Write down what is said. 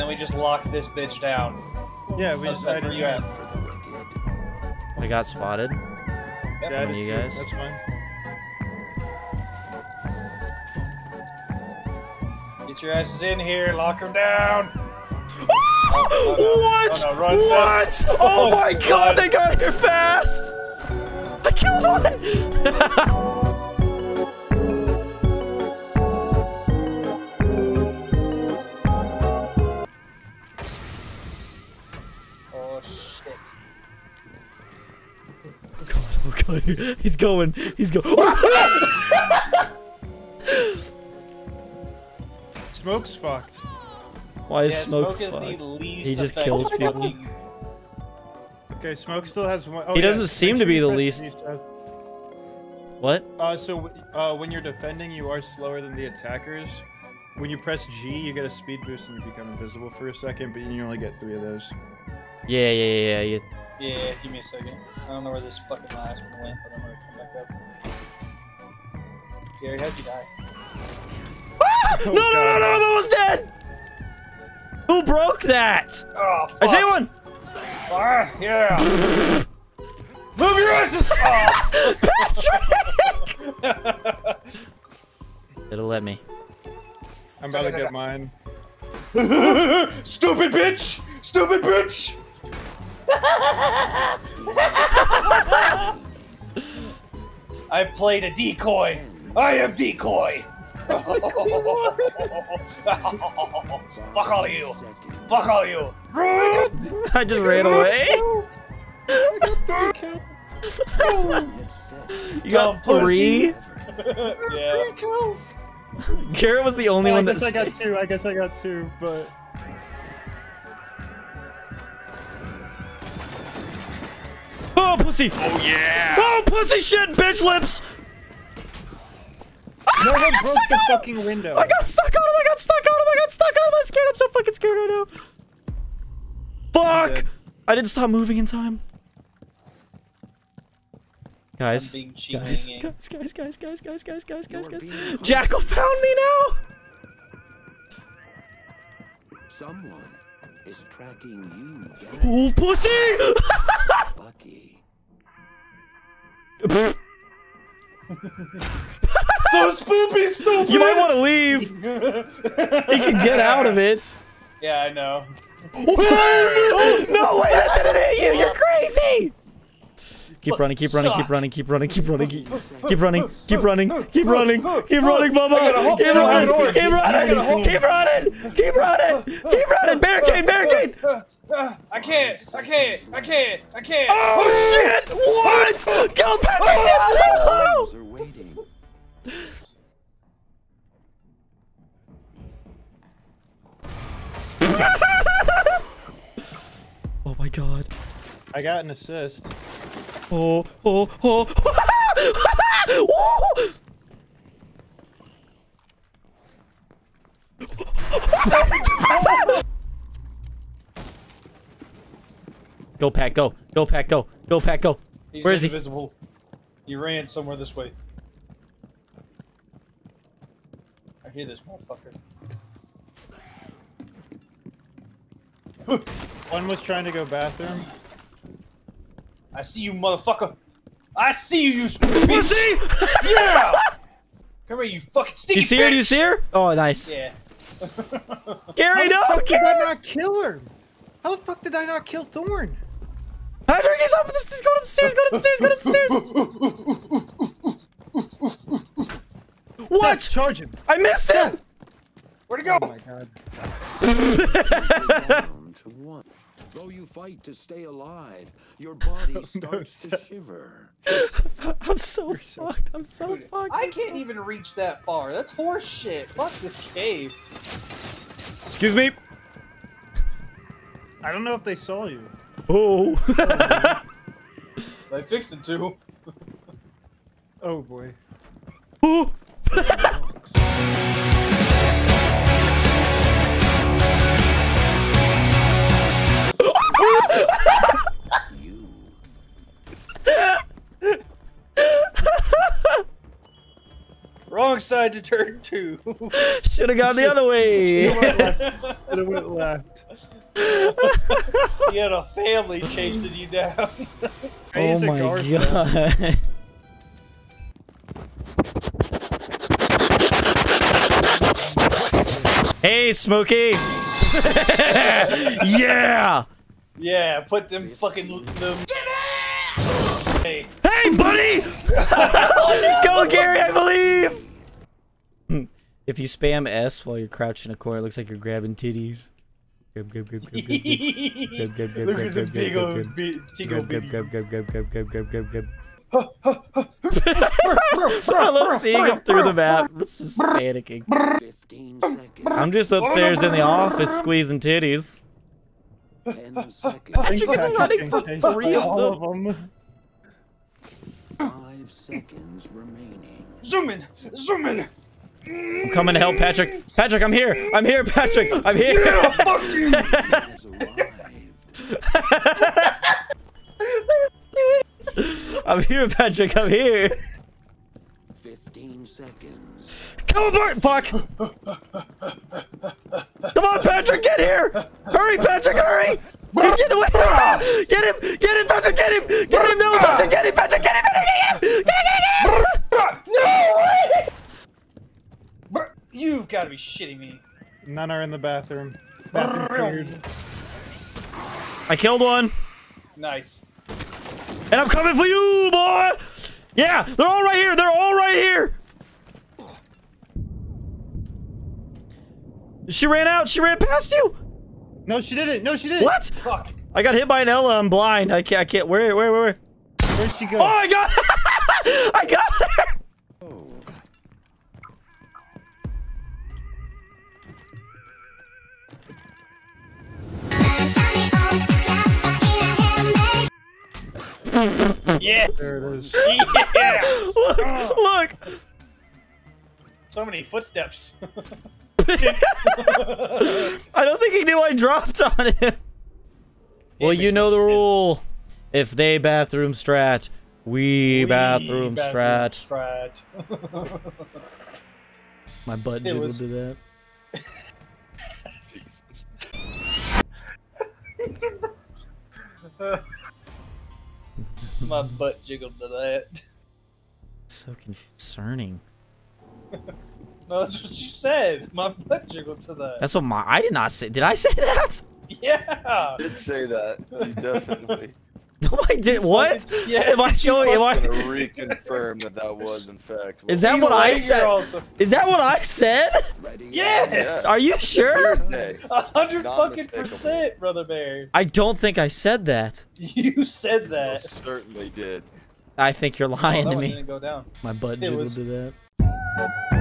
then we just lock this bitch down. Yeah, we just that hide for in you at? I got spotted. Yep. Yeah, I One of did you too. guys? That's fine. Get your asses in here, lock them down. Oh, what? Oh, no, run, what? Seth. Oh, Oh, my God. god, they got here fast! I killed one! he's going. He's going. Smoke's fucked. Why Yeah, is smoke, smoke is fucked? the least He just kills people? fucking- Okay, smoke still has one. Oh, He yeah, doesn't make seem to be the least- What? Uh, so uh, when you're defending, you are slower than the attackers. When you press G, you get a speed boost and you become invisible for a second, but you only get three of those. Yeah, yeah, yeah, yeah. Yeah, give me a second. I don't know where this fucking last one went, but I'm gonna come back up. Gary, how'd you die? no, no, no, no, I'm almost dead! Who broke that? Oh, I see one! Ah, yeah. Move your asses! Oh. Patrick! It'll let me. I'm about to get mine. Stupid bitch! Stupid bitch! I played a decoy. I am decoy. Fuck all of you. Fuck all of you. I just ran away. You got Dumb three? yeah. kills. Garrett was the only I one that guess I got two. I guess I got two, but Oh, pussy! Oh, yeah! Oh, pussy shit, bitch lips! Ah, no I one got broke stuck the on him! fucking window. I got stuck on him! I got stuck on him! I got stuck on him! I'm scared! I'm so fucking scared right now! Fuck! I didn't stop moving in time. Guys, guys, guys, guys, guys, guys, guys, guys, guys, guys, guys. Jackal found me now! Someone is tracking you Oh, pussy! Bucky. So spoopy, stupid. you might want to leave. He can get out of it. Yeah, I know. no way, that didn't hit you. You're crazy. Keep running, keep running, keep running, keep running, keep running, keep, keep running, keep running, keep running, keep running, Bubba. Keep running, keep running, keep running, keep running, keep running. Barricade, barricade. Uh, uh, I can't. I can't. I can't. I can't. Oh shit! What? Go, Patrick! No! Are waiting. Oh my god. I got an assist. Oh, oh, oh. Go, Pat, go. Go, Pat, go. Go, Pat, go. He's Where is he? invisible. He ran somewhere this way. I hear this motherfucker. One was trying to go bathroom. I see you, motherfucker. I see you, you stupid bitch. Pussy! Yeah. Come here, you fucking stinky You see her? Do you see her? Oh, nice. Yeah. Gary, no! How the fuck did I Gary! not kill her? How the fuck did I not kill Thorn? Patrick, he's up! He's going upstairs! Going upstairs! Going upstairs! What? Charge him. I missed him! Where'd he go? Oh my god. Down to one. Though you fight to stay alive, your body starts to shiver. I'm so fucked. I'm so fucked. I I'm so- can't even reach that far. That's horse shit. Fuck this cave. Excuse me. I don't know if they saw you. Oh. I fixed it too. Oh boy. oh. Side. to turn two. Should have gone the other way. It went left. you had a family chasing you down. oh my Garfield. god. hey, Smokey. yeah. yeah, put them fucking them. Hey, Hey, buddy! Go, Gary, I believe! Hmm. If you spam S while you're crouched in a corner, it looks like you're grabbing titties. Grab, grab, grab, grab, grab, grab, grab, grab, look grab, at the grab, big grab, old grab, big tickle grab, grab, bitties. grab, grab, grab, grab, grab, grab, grab, grab. I love seeing him through the map. It's just panicking. 15 seconds. I'm just upstairs in the office squeezing titties. 10 seconds. Patrick is running for Chasing three of all them. of them. 5 seconds remaining. Zoom in, zoom in. I'm coming to help Patrick. Patrick, I'm here. I'm here, Patrick. I'm here. Fuck you. I'm here, Patrick. I'm here. 15 seconds. Come aboard! Fuck! Come on, Patrick, get here! Hurry, Patrick, hurry! He's getting away! Get him! Get him, Patrick, get him! Get him! No, Patrick, get him, Patrick, get him! Patrick, get him! Get him, get him, get him! No way! Bro, You've got to be shitting me. None are in the bathroom. Bathroom cleared. I killed one, Nice. and I'm coming for you, boy! Yeah, they're all right here! They're all right here! She ran out! She ran past you! No, she didn't. No, she didn't. What? Fuck. I got hit by an Ella. I'm blind. I can't. I can't. Where? Where? Where? Where? Where'd she go? Oh, I got. I got her. Yeah. There it is. Yeah. Look! Oh. Look! So many footsteps. I don't think he knew I dropped on him. Well, you know the sense. rule. If they bathroom strat, we, Wee bathroom, strat. strat. My butt It jiggled was- to that. My butt jiggled to that. So concerning. No, that's what you said. My butt jiggled to that. That's what my. I did not say. Did I say that? yeah. did say that. You definitely. No, I did. What? Yeah, Am I you going? Am I'm gonna reconfirm that that was in fact. Is that what I said? Also, Is that what I said? Ready? yes. Are you sure? A hundred fucking percent, brother bear. I don't think I said that. You said that. Most certainly did. I think you're Oh, lying that to one me. didn't go down. My butt jiggled was- to that.